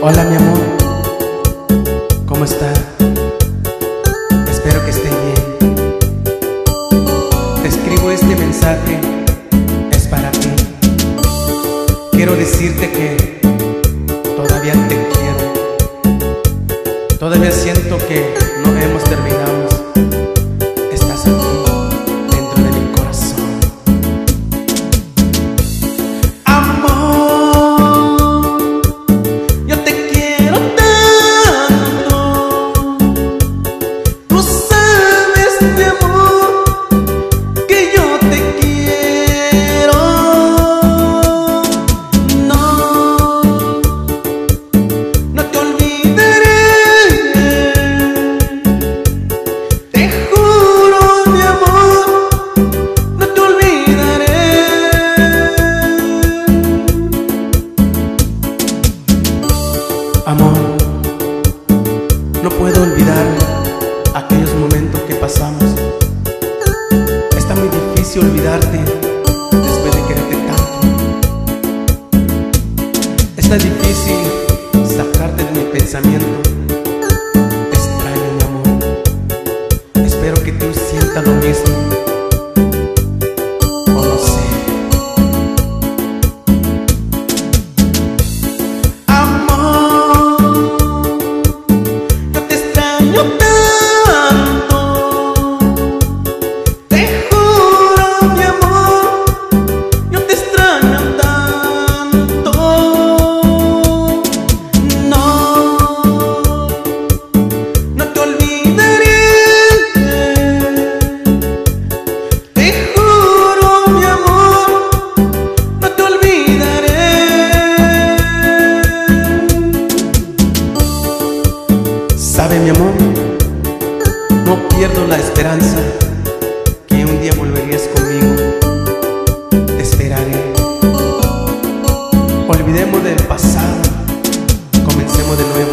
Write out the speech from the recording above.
Hola mi amor, ¿cómo está? Espero que esté bien. Te escribo este mensaje, es para ti. Quiero decirte que todavía te quiero. Todavía siento que no hemos no puedo olvidar aquellos momentos que pasamos. Está muy difícil olvidarte después de quererte tanto. Está difícil sacarte de mi pensamiento. Extraño, mi amor. Espero que tú sientas lo mismo. Mi amor, no pierdo la esperanza que un día volverías conmigo. Te esperaré. Olvidemos del pasado, comencemos de nuevo.